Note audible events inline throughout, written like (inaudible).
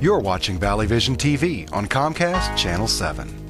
You're watching Valley Vision TV on Comcast Channel 7.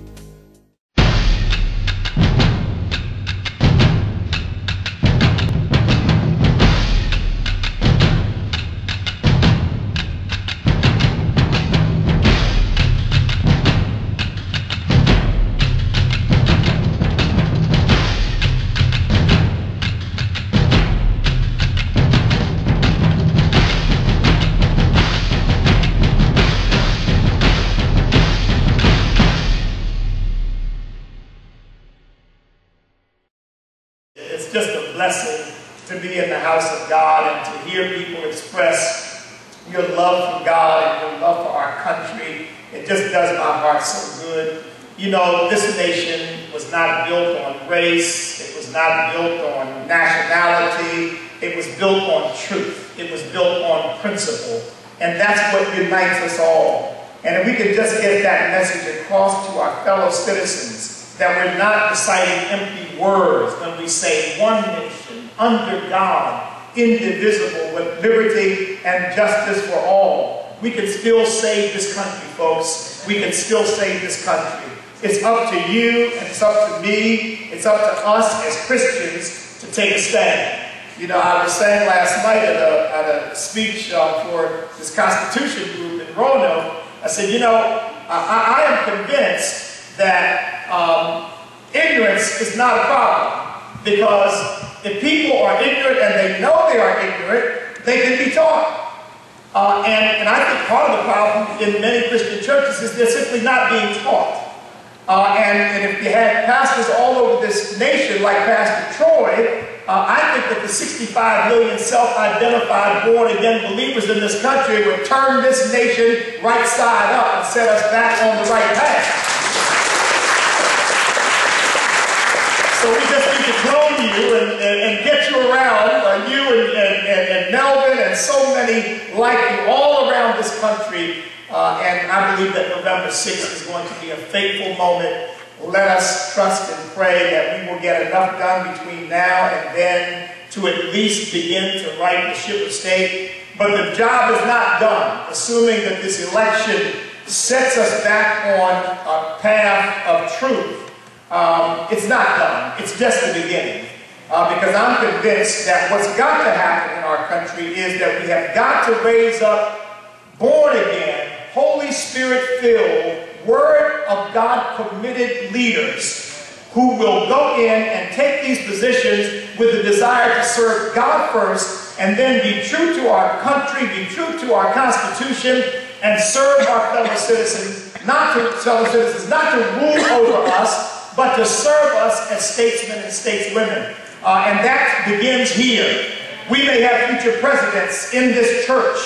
Built on truth. It was built on principle. And that's what unites us all. And if we could just get that message across to our fellow citizens that we're not reciting empty words when we say one nation, under God, indivisible, with liberty and justice for all. We can still save this country, folks. We can still save this country. It's up to you, and it's up to me, it's up to us as Christians to take a stand. You know, I was saying last night at a, at a speech uh, for this Constitution group in Roanoke, I said, you know, I, I am convinced that um, ignorance is not a problem because if people are ignorant and they know they are ignorant, they can be taught. Uh, and, and I think part of the problem in many Christian churches is they're simply not being taught. Uh, and, and if you had pastors all over this nation like Pastor Troy, uh, I think that the 65 million self-identified born-again believers in this country would turn this nation right side up and set us back on the right path. So we just need to clone you and, and, and get you around, uh, you and, and, and, Melvin and so many like you all around this country. Uh, and I believe that November 6th is going to be a fateful moment. Let us trust and pray that we will get enough done between now and then to at least begin to right the ship of state. But the job is not done, assuming that this election sets us back on a path of truth. Um, it's not done. It's just the beginning. Uh, because I'm convinced that what's got to happen in our country is that we have got to raise up born again, Holy Spirit filled, Word of God committed leaders who will go in and take these positions with the desire to serve God first and then be true to our country, be true to our Constitution, and serve our fellow citizens, not to fellow citizens, not to rule over us, but to serve us as statesmen and stateswomen. Uh, and that begins here. We may have future presidents in this church.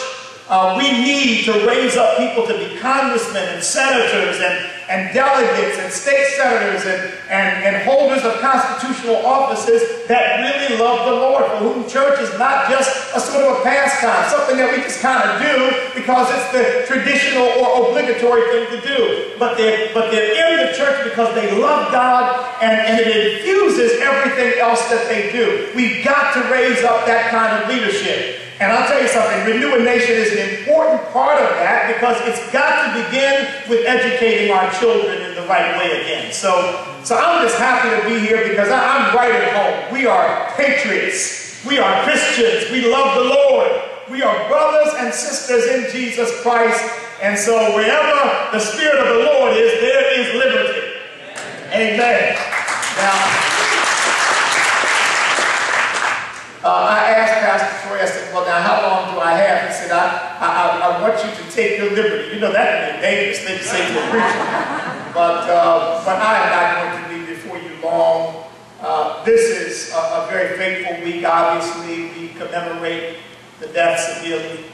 Uh, we need to raise up people to be congressmen and senators and, and delegates and state senators and, and, and holders of constitutional offices that really love the Lord, for whom church is not just a sort of a pastime, something that we just kind of do because it's the traditional or obligatory thing to do. But they're, but they're in the church because they love God and, and it infuses everything else that they do. We've got to raise up that kind of leadership. And I'll tell you something, Renewanation is an important part of that because it's got to begin with educating our children in the right way again. So, so I'm just happy to be here because I, I'm right at home. We are patriots. We are Christians. We love the Lord. We are brothers and sisters in Jesus Christ. And so wherever the Spirit of the Lord is, there is liberty. Amen. Now, uh, I asked Pastor Said, well, now how long do I have? He said, I, I, I want you to take your liberty. You know, that can be dangerous thing to say to a preacher. But, uh, but I am not going to be before you long. Uh, this is a, a, very faithful week, obviously. We commemorate the deaths of nearly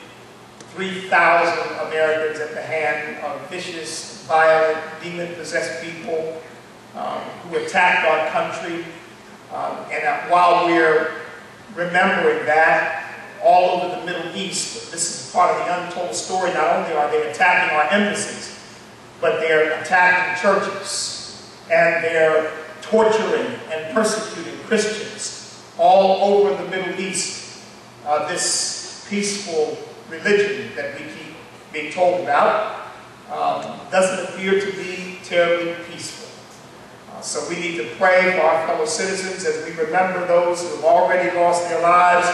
3,000 Americans at the hand of vicious, violent, demon-possessed people um, who attacked our country. Um, and while we're remembering that all over the Middle East. This is part of the untold story. Not only are they attacking our embassies, but they're attacking churches and they're torturing and persecuting Christians all over the Middle East. Uh, this peaceful religion that we keep being told about um, doesn't appear to be terribly peaceful. Uh, so we need to pray for our fellow citizens as we remember those who have already lost their lives,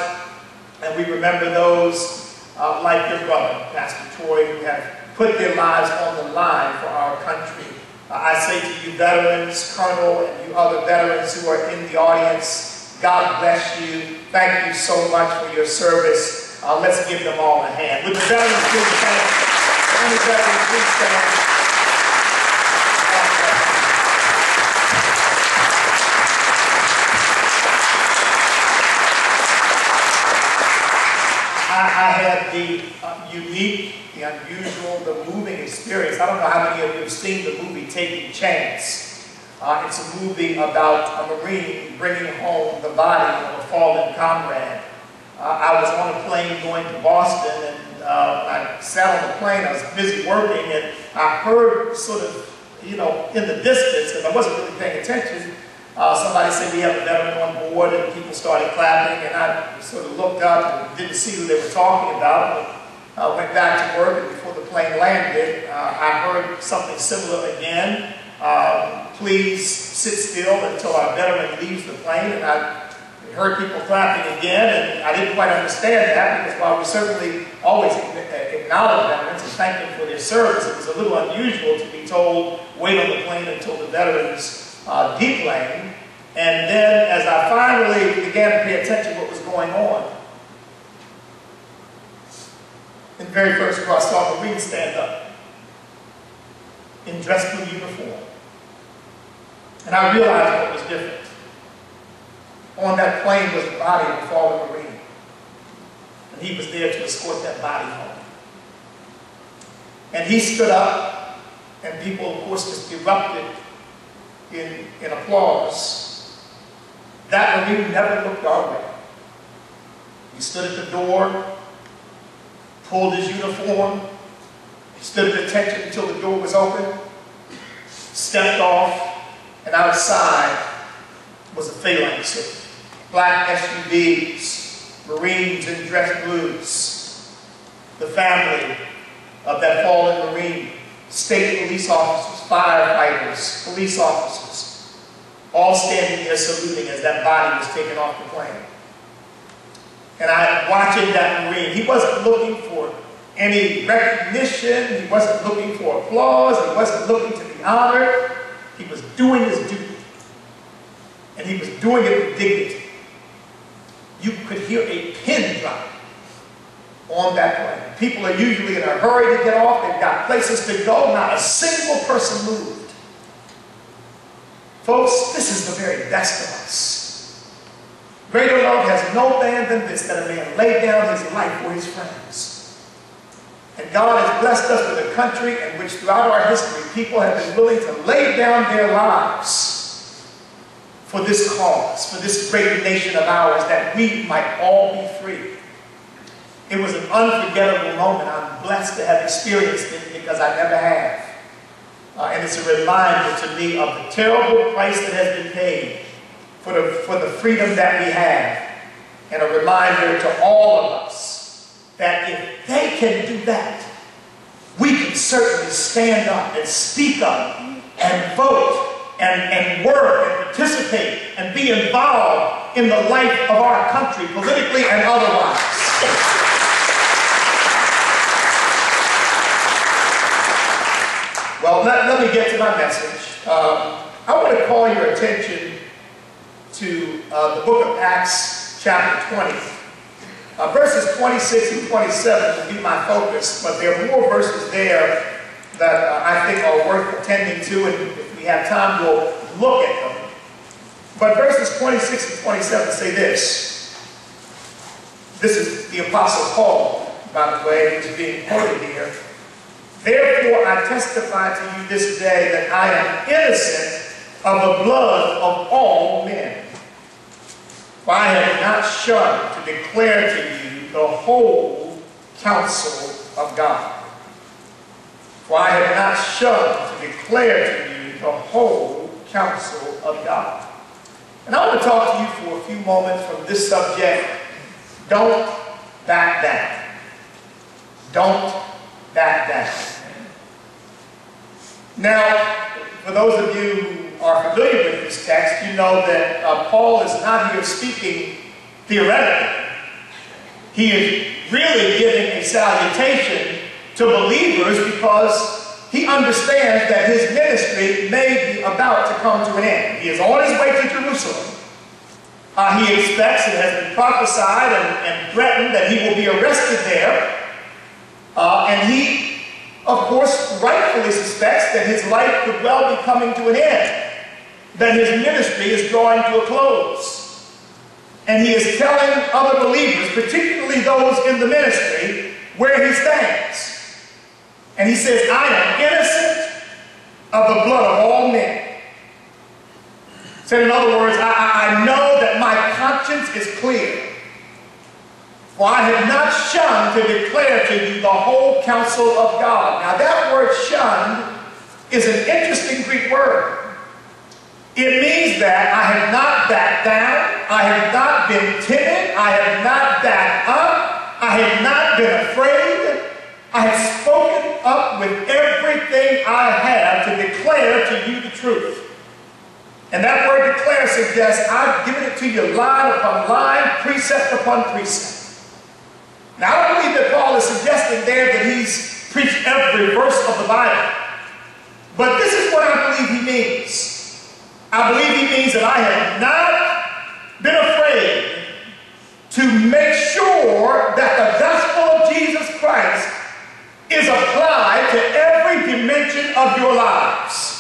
and we remember those uh, like your brother, Pastor Troy, who have put their lives on the line for our country. Uh, I say to you veterans, Colonel, and you other veterans who are in the audience, God bless you. Thank you so much for your service. Uh, let's give them all a hand. With the veterans, please stand. Any veterans, please stand. I, I had the uh, unique, the unusual, the moving experience. I don't know how many of you have seen the movie Taking Chance. Uh, it's a movie about a Marine bringing home the body of a fallen comrade. Uh, I was on a plane going to Boston and uh, I sat on the plane, I was busy working and I heard sort of, you know, in the distance, because I wasn't really paying attention, uh, somebody said we have a veteran on board and people started clapping and I sort of looked up and didn't see who they were talking about. But, uh, went back to work and before the plane landed, uh, I heard something similar again. Um, please sit still until our veteran leaves the plane. And I heard people clapping again and I didn't quite understand that because while we certainly always acknowledge veterans and thank them for their service, it was a little unusual to be told, wait on the plane until the veterans uh, deplane. And then as I finally began to pay attention to what was going on, in the very first row I saw Marine stand up in dress blue uniform. And I realized what was different. On that plane was the body of a fallen Marine. And he was there to escort that body home. And he stood up, and people, of course, just erupted in, in applause. That Marine never looked our way. He stood at the door, pulled his uniform, stood at attention until the door was open, stepped off, and outside was a phalanx of black SUVs, Marines in dress blues, the family of that fallen Marine, state police officers, firefighters, police officers, all standing there saluting as that body was taken off the plane. And I, watching that Marine, he wasn't looking for any recognition, he wasn't looking for applause, he wasn't looking to be honored. He was doing his duty. And he was doing it with dignity. You could hear a pin drop on that plane. People are usually in a hurry to get off. They've got places to go. Not a single person moved. Folks, this is the very best of us. Greater love has no man than this, that a man lay down his life for his friends. And God has blessed us with a country in which throughout our history, people have been willing to lay down their lives for this cause, for this great nation of ours, that we might all be free. It was an unforgettable moment. I'm blessed to have experienced it because I never have. Uh, and it's a reminder to me of the terrible price that has been paid for the, for the freedom that we have. And a reminder to all of us that if they can do that, we can certainly stand up and speak up and vote and, and work and participate and be involved in the life of our country, politically and otherwise. Well, let, let me get to my message. Um, I want to call your attention to uh, the book of Acts, chapter 20. Uh, verses 26 and 27 will be my focus, but there are more verses there that uh, I think are worth attending to, and if we have time, we'll look at them. But verses 26 and 27 say this. This is the Apostle Paul, by the way, who's being quoted here. Therefore, I testify to you this day that I am innocent of the blood of all men. For I have not shunned to declare to you the whole counsel of God. For I have not shunned to declare to you the whole counsel of God. And I want to talk to you for a few moments from this subject. Don't back down. Don't back down. Now, for those of you who are familiar with this text, you know that uh, Paul is not here speaking theoretically. He is really giving a salutation to believers because he understands that his ministry may be about to come to an end. He is on his way to Jerusalem. Uh, he expects, it has been prophesied and, and, threatened that he will be arrested there. Uh, and he, of course, rightfully suspects that his life could well be coming to an end, that his ministry is drawing to a close. And he is telling other believers, particularly those in the ministry, where he stands. And he says, I am innocent of the blood of all men. Said in other words, I, I know that my conscience is clear. For I have not shunned to declare to you the whole counsel of God. Now that word shunned is an interesting Greek word. It means that I have not backed down, I have not been timid, I have not backed up, I have not been afraid, I have spoken up with everything I have to declare to you the truth. And that word declare suggests I've given it to you line upon line, precept upon precept. Now, I don't believe that Paul is suggesting there that he's preached every verse of the Bible. But this is what I believe he means. I believe he means that I have not been afraid to make sure that the gospel of Jesus Christ is applied to every dimension of your lives.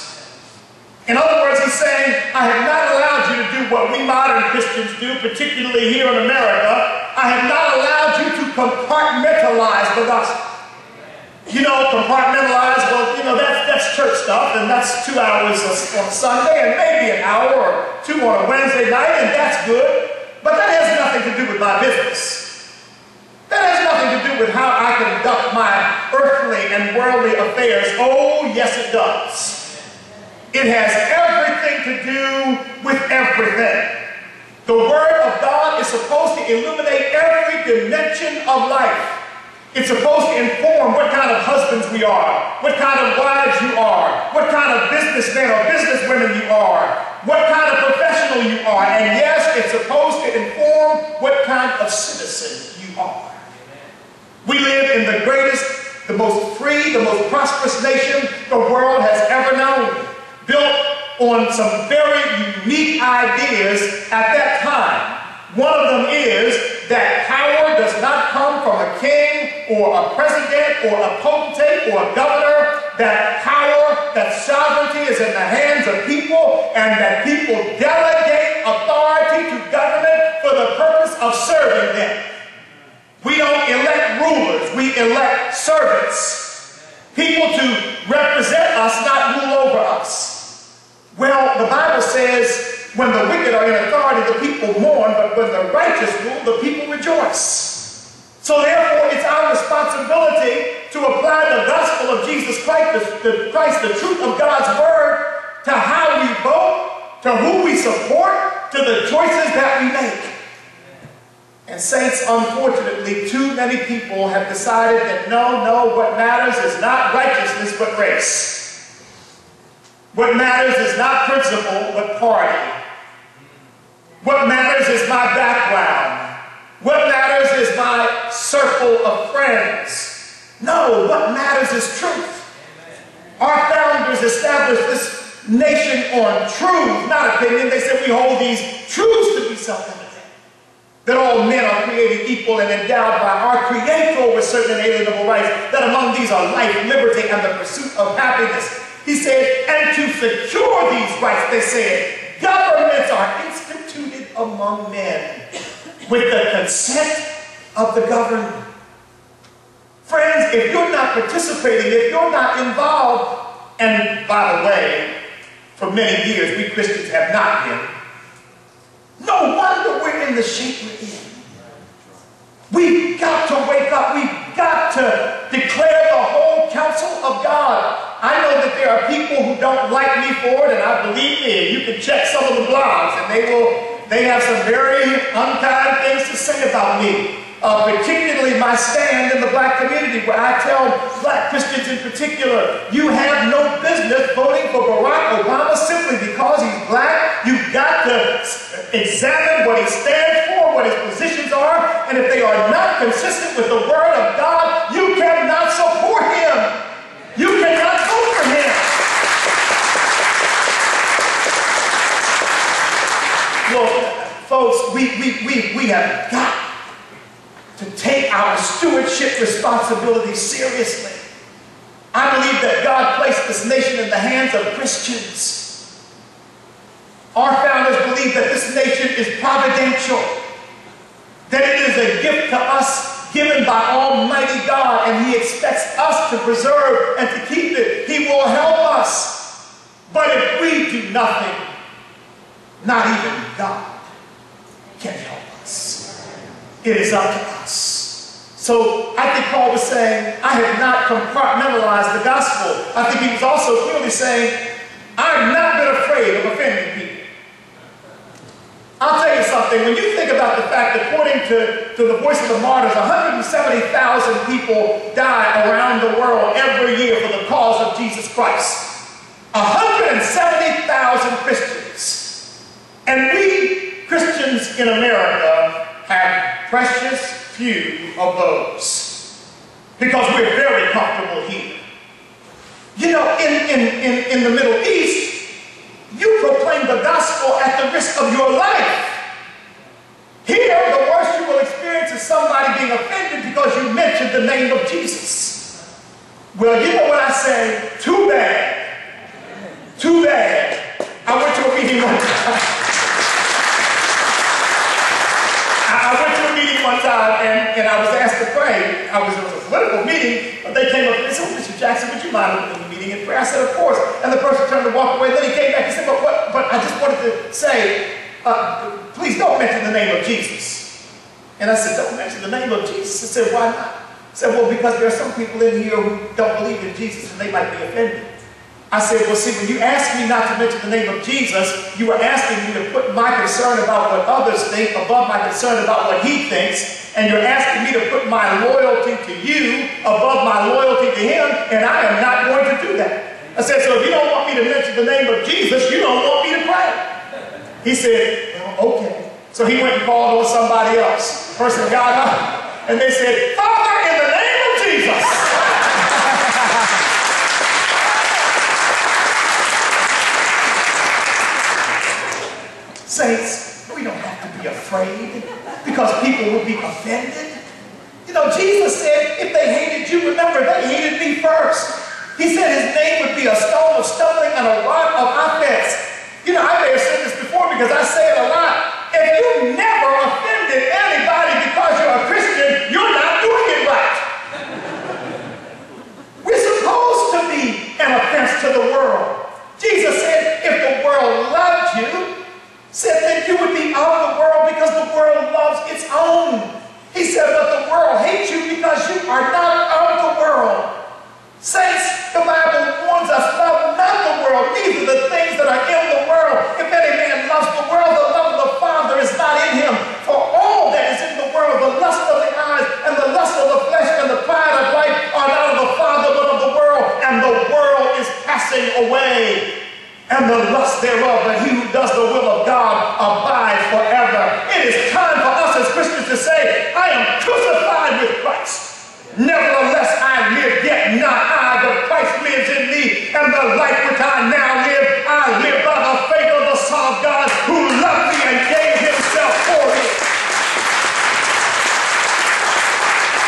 In other words, he's saying, I have not allowed you to do what we modern Christians do, particularly here in America. I have not allowed compartmentalize the gospel. You know, compartmentalize, well, you know, that's, that's church stuff, and that's two hours on Sunday, and maybe an hour or two on a Wednesday night, and that's good. But that has nothing to do with my business. That has nothing to do with how I conduct my earthly and worldly affairs. Oh, yes, it does. It has everything to do with everything. The Word of God is supposed to illuminate every dimension of life. It's supposed to inform what kind of husbands we are, what kind of wives you are, what kind of businessmen or businesswomen you are, what kind of professional you are. And yes, it's supposed to inform what kind of citizen you are. We live in the greatest, the most free, the most prosperous nation the world has ever known built on some very unique ideas at that time. One of them is that power does not come from a king or a president or a potentate or a governor, that power, that sovereignty is in the hands of people, and that people delegate authority to government for the purpose of serving them. We don't elect rulers, we elect servants. People to represent us, not rule over us. Well, the Bible says when the wicked are in authority, the people mourn, but when the righteous rule, the people rejoice. So therefore, it's our responsibility to apply the gospel of Jesus Christ, the, the, Christ, the truth of God's word, to how we vote, to who we support, to the choices that we make. And saints, unfortunately, too many people have decided that no, no, what matters is not righteousness, but race. What matters is not principle, but party. What matters is my background. What matters is my circle of friends. No, what matters is truth. Our founders established this nation on truth, not opinion. They said we hold these truths to be self-evident. That all men are created equal and endowed by our Creator with certain inalienable rights. That among these are life, liberty, and the pursuit of happiness. He said, and to secure these rights, they said, governments are among men with the consent of the governed. Friends, if you're not participating, if you're not involved, and by the way, for many years we Christians have not been, no wonder we're in the shape we're in. We've got to wake up. We've got to declare the whole counsel of God. I know that there are people who don't like me for it, and I believe me, you can check some of the blogs, and they will, they have some very unkind things to say about me. uh, particularly my stand in the black community, where I tell black Christians in particular, you have no business voting for Barack Obama simply because he's black. You've got to examine what he stands for, what his positions are, and if they are not consistent with the Word of God, you cannot support him. You cannot vote for him. Look, folks, we, we, we, we have got to take our stewardship responsibility seriously. I believe that God placed this nation in the hands of Christians. Our founders believed that this nation is providential, that it is a gift to us given by Almighty God, and He expects us to preserve and to keep it. He will help us. But if we do nothing, not even God can help us. It is up to us. So I think Paul was saying, I have not compartmentalized the gospel. I think he was also clearly saying, I've not been afraid of offending people. I'll tell you something, when you think about the fact that according to, to the Voice of the Martyrs, 170,000 people die around the world every year for the cause of Jesus Christ. 170,000 Christians. And we Christians in America have precious few of those because we're very comfortable here. You know, in, in, in, in the Middle East, you proclaim the gospel at the risk of your life. Here, the worst you will experience is somebody being offended because you mentioned the name of Jesus. Well, you know what I say? Too bad. Too bad. I went to a meeting one time. one time and, and I was asked to pray. I was, it was a political meeting, but they came up and said, oh, Mr. Jackson, would you mind opening the meeting in prayer? I said, of course. And the person turned to walk away. Then he came back and said, but, what, but I just wanted to say, uh, please don't mention the name of Jesus. And I said, don't mention the name of Jesus. He said, why not? I said, well, because there are some people in here who don't believe in Jesus and they might be offended. I said, well, see, when you asked me not to mention the name of Jesus, you were asking me to put my concern about what others think above my concern about what he thinks, and you're asking me to put my loyalty to you above my loyalty to him, and I am not going to do that. I said, so if you don't want me to mention the name of Jesus, you don't want me to pray. He said, well, okay. So he went and called on somebody else. Person up, (laughs) and they said, Father, in the name of Jesus. Saints, we don't have to be afraid people will be offended. You know, Jesus said, if they hated you, remember, they hated me first. He said his name would be a stone of stumbling and a rock of offense. You know, I may have said this before because I say it a lot. If you never offended anybody because you're a Christian, you're not doing it right. We're supposed to be an offense to the world. Jesus said, if the world loved you, said that you would be of the world because the world loves its own. He said, but the world hates you because you are not of the world. Saints, the Bible warns us, love not the world, neither the things that are in the world. If any man loves the world, the love of the Father is not in him. For all that is in the world, the lust of the eyes and the lust of the flesh and the pride of life are not of the Father but of the world. And the world is passing away and the lust thereof, but he who does the will of God abides forever. It is time for us as Christians to say, I am crucified with Christ. Nevertheless, I live, yet not I, but Christ lives in me, and the life which I now live, I live by the faith of the Son of God, who loved me and gave himself for me.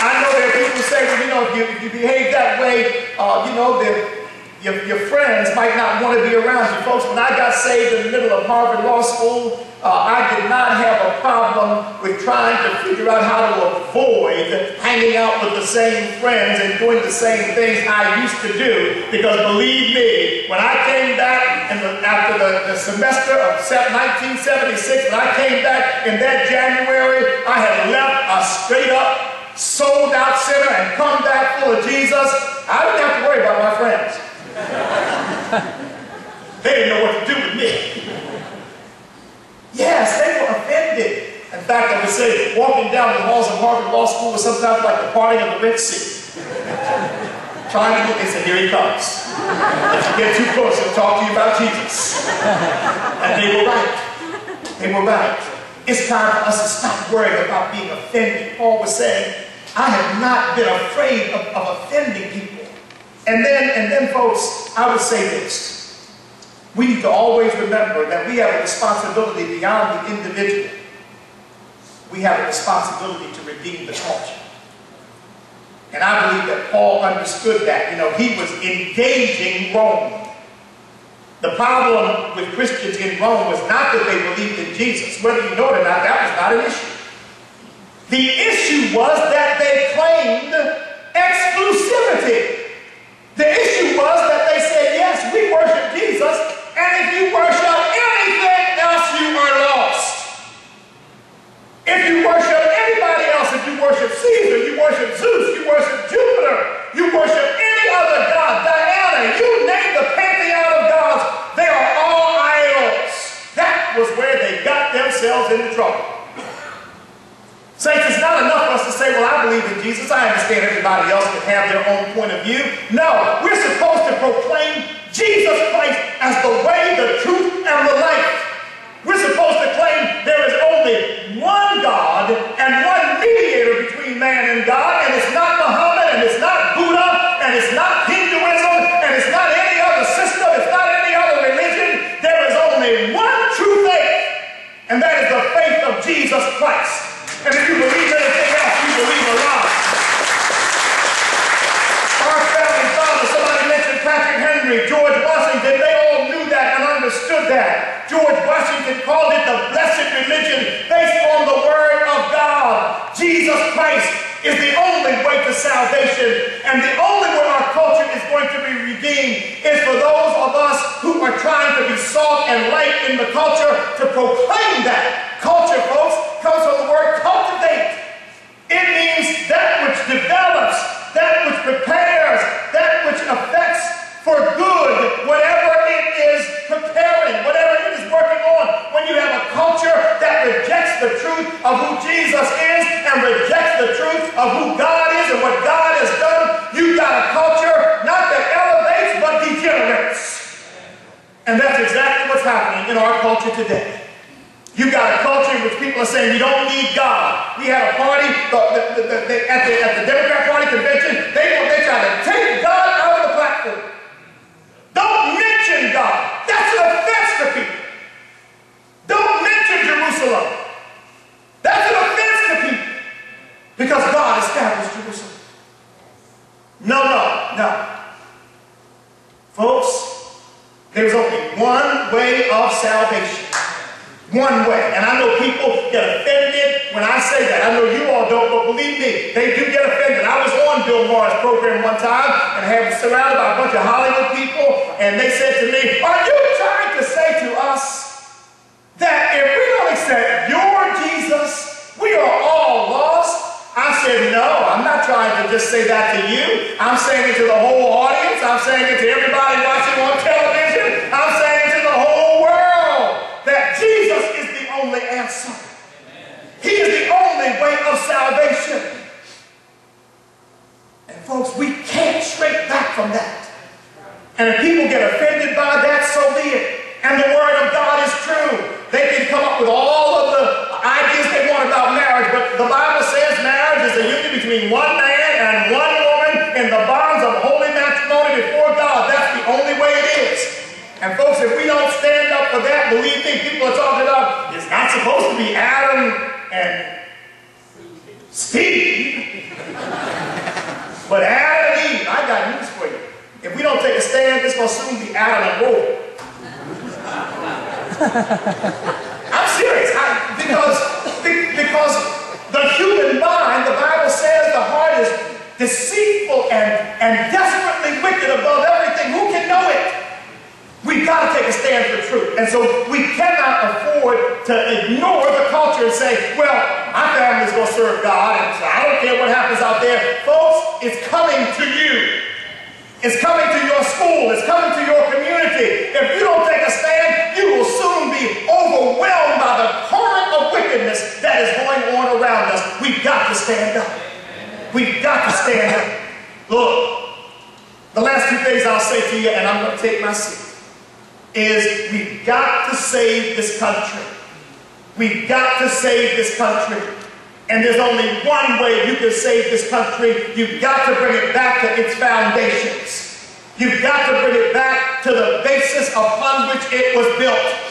I know there are people who say, well, you know, if you, if you behave that way, uh, you know, that your, your friends might not want to be around you. Folks, when I got saved in the middle of Harvard Law School, uh, I did not have a problem with trying to figure out how to avoid hanging out with the same friends and doing the same things I used to do. Because believe me, when I came back the, after the, the semester of 1976, when I came back in that January, I had left a straight up, sold out sinner and come back full of Jesus. I didn't have to worry about my friends. (laughs) they didn't know what to do with me. Yes, they were offended. In fact, I was say walking down the halls of Harvard Law School was sometimes like the parting of the Red Sea. Trying to look, they said, here he comes. If you get too close, he'll talk to you about Jesus. And they were right. They were right. It's time for us to stop worrying about being offended. Paul was saying, I have not been afraid of, of offending people. And then, and then, folks, I would say this. We need to always remember that we have a responsibility beyond the individual. We have a responsibility to redeem the culture. And I believe that Paul understood that. You know, he was engaging Rome. The problem with Christians in Rome was not that they believed in Jesus. Whether you know it or not, that was not an issue. The issue was that they claimed exclusivity. The issue was that they said, yes, we worship Jesus, and if you worship anything else, you are lost. If you worship anybody else, if you worship Caesar, you worship Zeus, you worship Jupiter, you worship any other god, Diana, you name the pantheon of gods, they are all idols. That was where they got themselves into trouble. Saints, it's not enough for us to say, well, I believe in Jesus. I understand everybody else can have their own point of view. No, we're supposed to proclaim Jesus Christ as the way, the truth, and the life. We're supposed to claim there is only one God and one mediator between man and God, and it's not Muhammad, and it's not Buddha, and it's not Hinduism, and it's not any other system, it's not any other religion. There is only one true faith, and that is the faith of Jesus Christ. And if you believe anything else, you believe a lie. Our founding fathers, somebody mentioned Patrick Henry, George Washington, they all knew that and understood that. George Washington called it the blessed religion based on the Word of God. Jesus Christ is the only way to salvation, and the only way our culture is going to be redeemed is for those of us who are trying to be salt and light in the culture to proclaim that. Culture, folks, comes from the word cultivate. It means that which develops, that which prepares, that which affects for good whatever it is preparing, whatever it is working on. When you have a culture that rejects the truth of who Jesus is and rejects the truth of who God is and what God has done, you've got a culture not that elevates but degenerates. And that's exactly what's happening in our culture today. You got a culture in which people are saying you don't need God. We had a party the, the, the, at, the, at the Democrat Party convention. They, they tried to take God out of the platform. Don't mention God. That's an offense to people. Don't mention Jerusalem. That's an offense to people. Because God established Jerusalem. No, no, no. Folks, there's only one way of salvation. One way. And I know people get offended when I say that. I know you all don't, but believe me, they do get offended. I was on Bill Maher's program one time and was surrounded by a bunch of Hollywood people, and they said to me, Are you trying to say to us that if we don't accept your Jesus, we are all lost? I said, no, I'm not trying to just say that to you. I'm saying it to the whole audience. I'm saying it to everybody watching on television. I'm saying it to the whole world that Jesus is the only answer. He is the only way of salvation. And folks, we can't shrink back from that. And if people get offended by that, so be it. And the Word of God is true. They can come up with all of the ideas they want about marriage, but the Bible says marriage is a union between one man and one woman in the bonds of holy matrimony before God. That's the only way it is. And folks, if we don't stand up for that, believe me, people are talking about it's not supposed to be Adam and Steve, but Adam and Eve. I got news for you. If we don't take a stand, it's going to soon be Adam and Wolf. (laughs) I'm serious. I, because, because the human mind, the Bible says the heart is deceitful and, and desperately wicked above everything. Who can know it? We've got to take a stand for truth. And so we cannot afford to ignore the culture and say, well, my family's going to serve God, and I don't care what happens out there. Folks, it's coming to you. It's coming to your school. It's coming to your community. If you don't take a stand, you will soon be overwhelmed by the current of wickedness that is going on around us. We've got to stand up. We've got to stand up. Look, the last two things I'll say to you, and I'm going to take my seat, is we've got to save this country. We've got to save this country. And there's only one way you can save this country. You've got to bring it back to its foundations. You've got to bring it back to the basis upon which it was built.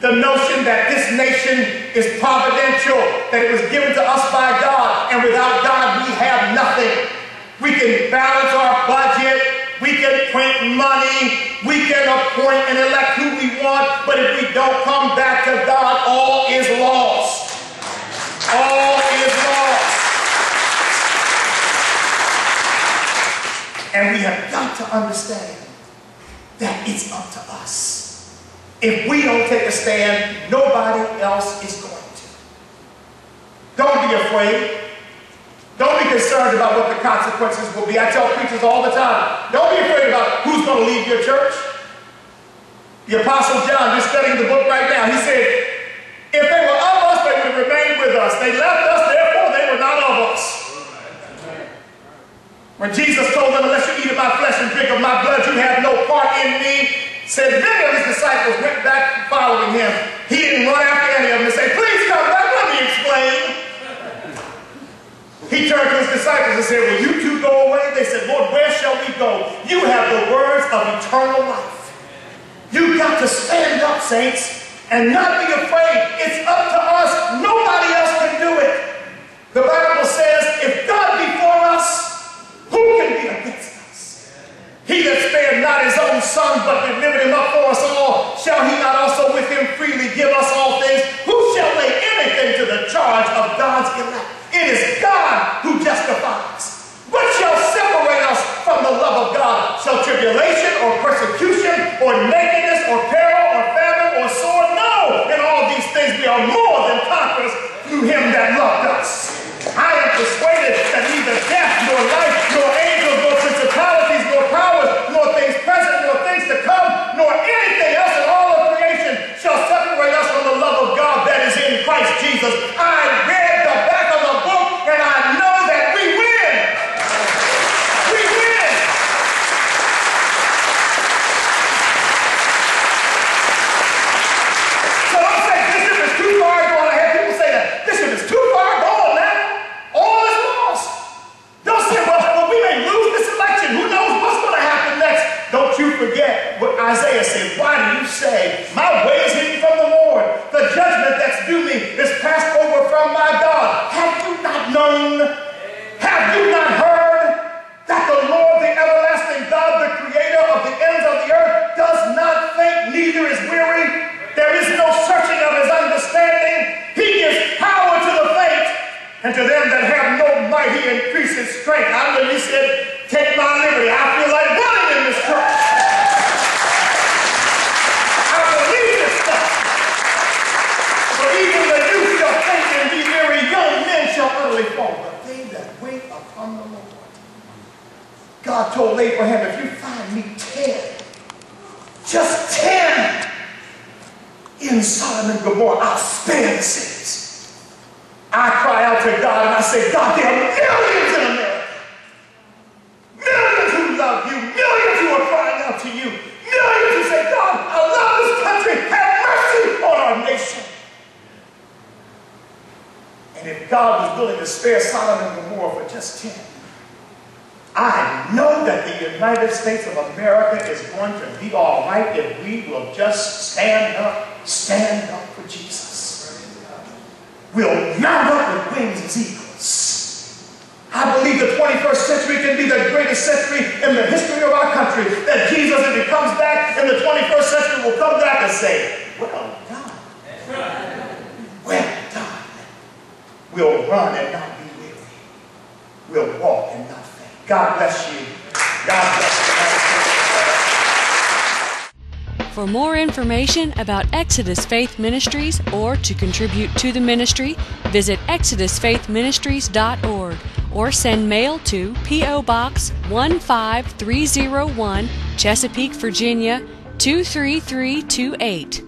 The notion that this nation is providential, that it was given to us by God, and without God we have nothing. We can balance our budget, we can print money, we can appoint and elect who we want, but if we don't come back to God, all is lost. All is lost. And we have got to understand that it's up to us. If we don't take a stand, nobody else is going to. Don't be afraid. Don't be concerned about what the consequences will be. I tell preachers all the time, don't be afraid about who's going to leave your church. The Apostle John, just studying the book right now, he said, if they were of us, they would remain with us. They left us, therefore they were not of us. When Jesus told them, unless you eat of my flesh and drink of my blood, you have no part in me, said many of his disciples went back following him. He didn't run after any of them and say, please come back, let me explain. He turned to his disciples and said, will you two go away? They said, Lord, where shall we go? You have the words of eternal life. You've got to stand up, saints, and not be afraid. It's up to us. Nobody else can do it. The Bible says, if God be for us, who can be against us? He that spared not his own son, but delivered him up for us all, shall he not also with him freely give us all things? Who shall lay anything to the charge of God's elect? It is God who justifies. What shall separate us from the love of God? Shall tribulation or persecution or nakedness or peril or famine or sword? No! In all these things we are more than conquerors through him that loved us. I am persuaded that neither death nor life nor angels nor principalities nor powers nor things present nor things to come nor anything else in all of creation shall separate us from the love of God that is in Christ Jesus. I read the back of the book and I know that we win. We win. So don't say Bishop is too far gone. I have people say that. Bishop is too far gone now. All is lost. Don't say, well, well, we may lose this election. Who knows what's going to happen next? Don't you forget what Isaiah said. Why do you say, my way is hidden from the Lord? The judgment that's due me is passed over from my God. Have you not known? Have you not heard that the Lord, the everlasting God, the creator of the ends of the earth, does not faint, neither is weary? There is no searching of his understanding. He gives power to the faint, and to them that have no might, he increases strength. I literally said, take my liberty. I feel like running in this church. I believe this stuff. For even the youth shall faint and be weary, young men shall utterly fall. But they that wait upon the Lord. God told Abraham, if you find me ten, just ten, in Sodom and Gomorrah, I'll spare the cities. I cry out to God and I say, God, there are millions in America. Millions who love you. Millions who are crying out to you. Millions who say, God, I love this country. Have mercy on our nation. And if God was and Gomorrah for just 10, I know that the United States of America is going to be all right if we will just stand up, stand up for Jesus. We'll mount up with wings as eagles. I believe the 21st century can be the greatest century in the history of our country. That Jesus, if he comes back in the 21st century, will come back and say, well done. Well done. We'll run and not We'll walk and not. God bless you. God bless you. For more information about Exodus Faith Ministries or to contribute to the ministry, visit exodusfaithministries.org or send mail to P.O. Box 15301, Chesapeake, Virginia 23328.